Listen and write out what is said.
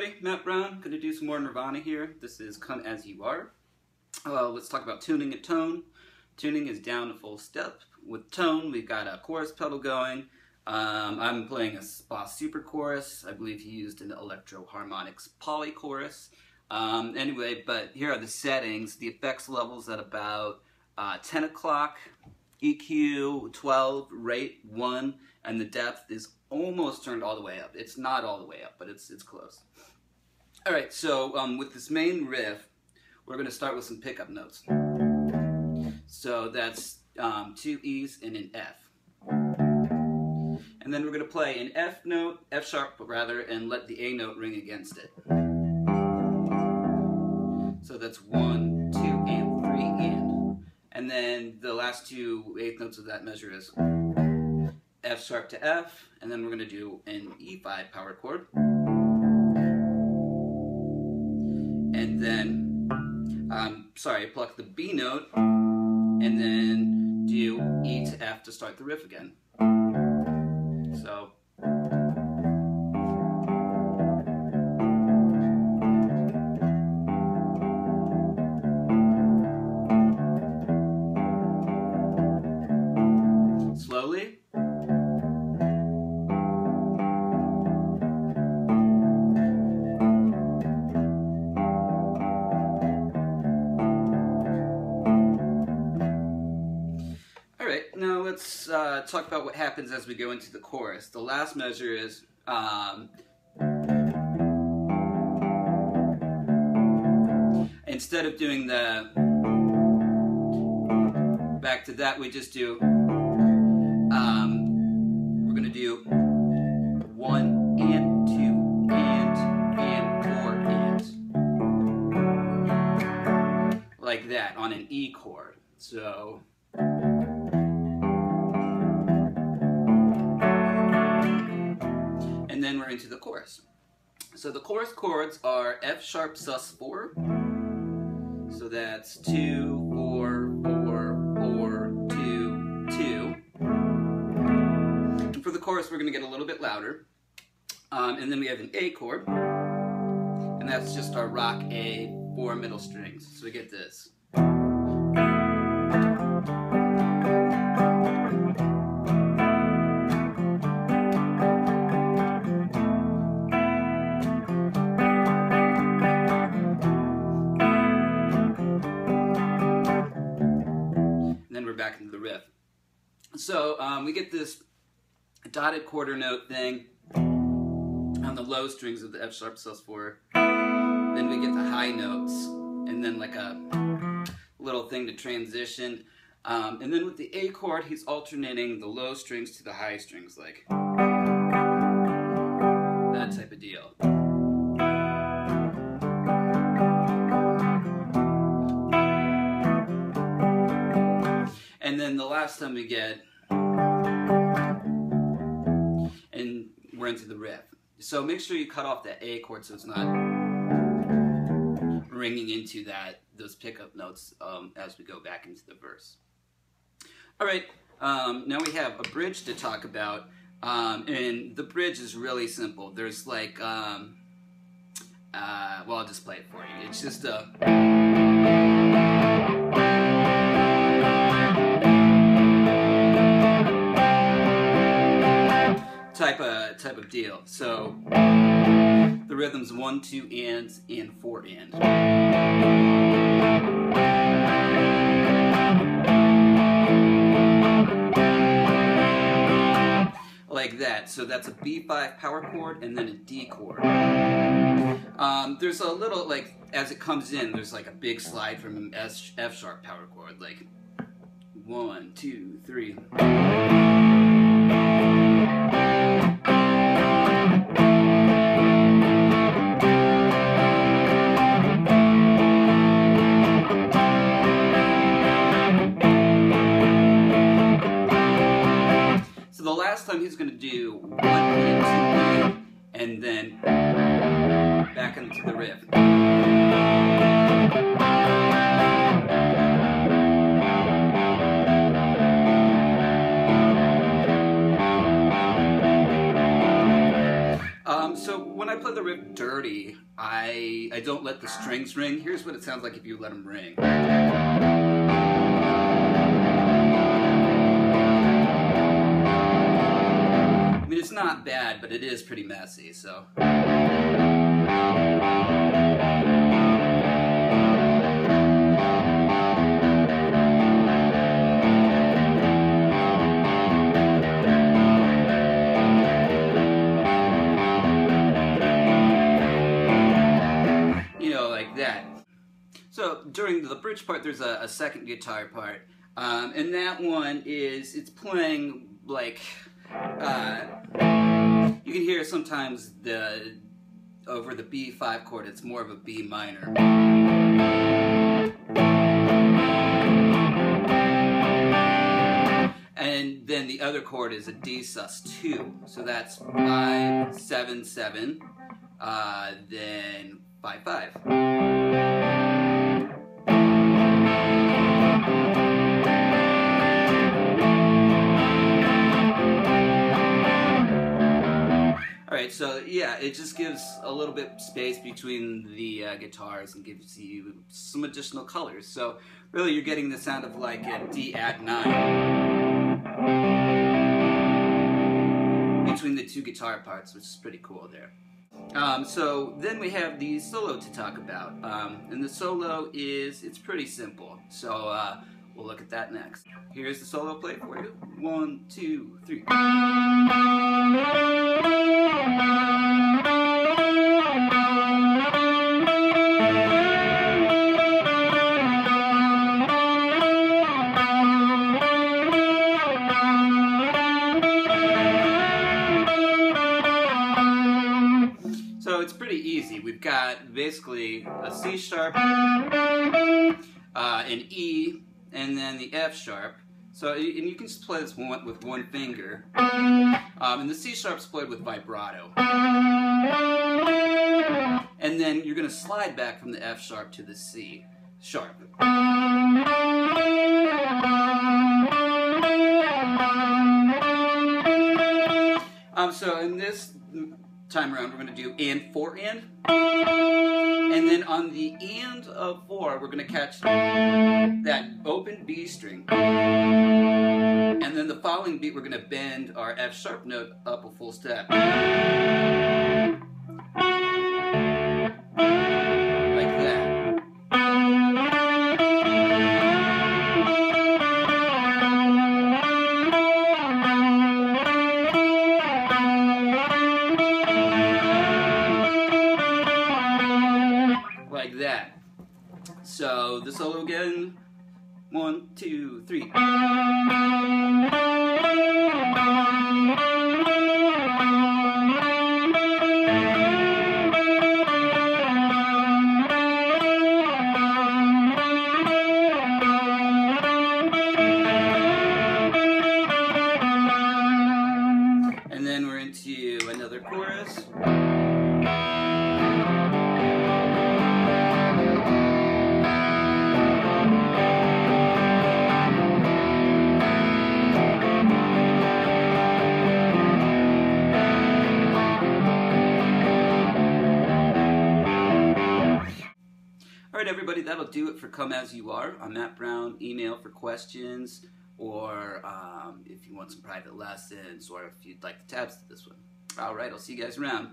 everybody, Matt Brown. Gonna do some more Nirvana here. This is Come As You Are. Uh, let's talk about tuning and tone. Tuning is down to full step. With tone, we've got a chorus pedal going. Um, I'm playing a Boss Super Chorus. I believe he used an Electro Harmonix Poly Chorus. Um, anyway, but here are the settings. The effects levels at about uh, 10 o'clock, EQ 12, rate 1, and the depth is almost turned all the way up. It's not all the way up, but it's, it's close. All right, so um, with this main riff, we're going to start with some pickup notes. So that's um, two E's and an F. And then we're going to play an F note, F sharp rather, and let the A note ring against it. So that's one, two, and three, and. And then the last two eighth notes of that measure is F sharp to F, and then we're going to do an E5 power chord. Then, um, sorry, pluck the B note, and then do E to F to start the riff again. So. Uh, talk about what happens as we go into the chorus. The last measure is um, instead of doing the back to that, we just do um, we're gonna do one and two and and four and like that on an E chord. So. Into the chorus. So the chorus chords are F sharp sus 4. So that's 2, 4, 4, 4, 2, 2. And for the chorus, we're going to get a little bit louder. Um, and then we have an A chord. And that's just our rock A, four middle strings. So we get this. Back into the riff. So um, we get this dotted quarter note thing on the low strings of the F sharp sus 4. Then we get the high notes, and then like a little thing to transition. Um, and then with the A chord, he's alternating the low strings to the high strings, like that type of deal. Last time we get, and we're into the riff. So make sure you cut off that A chord so it's not ringing into that those pickup notes um, as we go back into the verse. All right, um, now we have a bridge to talk about, um, and the bridge is really simple. There's like, um, uh, well, I'll just play it for you. It's just a. type of type of deal. So the rhythm's one, two ands, and four and. Like that. So that's a B5 power chord and then a D chord. Um, there's a little like as it comes in, there's like a big slide from an S, F sharp power chord, like one, two, three. Last time he's going to do one and two and then back into the riff. Um, so when when I play the riff dirty, I I don't let the strings ring. Here's what it sounds like if you let them ring. It's not bad, but it is pretty messy, so. You know, like that. So during the bridge part, there's a, a second guitar part, um, and that one is it's playing like uh, you can hear sometimes the over the B5 chord. It's more of a B minor. And then the other chord is a D sus2. So that's 5, 7, 7, uh, then 5, 5. So yeah, it just gives a little bit space between the uh, guitars and gives you some additional colors. So really, you're getting the sound of like a D add nine between the two guitar parts, which is pretty cool there. Um, so then we have the solo to talk about, um, and the solo is it's pretty simple. So uh, we'll look at that next. Here's the solo play for you. One, two, three. It's pretty easy. We've got basically a C sharp, uh, an E, and then the F sharp. So and you can just play this one with one finger. Um, and the C sharp's played with vibrato. And then you're going to slide back from the F sharp to the C sharp. Um, so in this time around, we're going to do and four and. And then on the and of four, we're going to catch that open B string. And then the following beat, we're going to bend our F sharp note up a full step. One, two, three. And then we're into another chorus. Everybody, that'll do it for Come As You Are. I'm Matt Brown. Email for questions or um, if you want some private lessons or if you'd like the tabs to this one. All right, I'll see you guys around.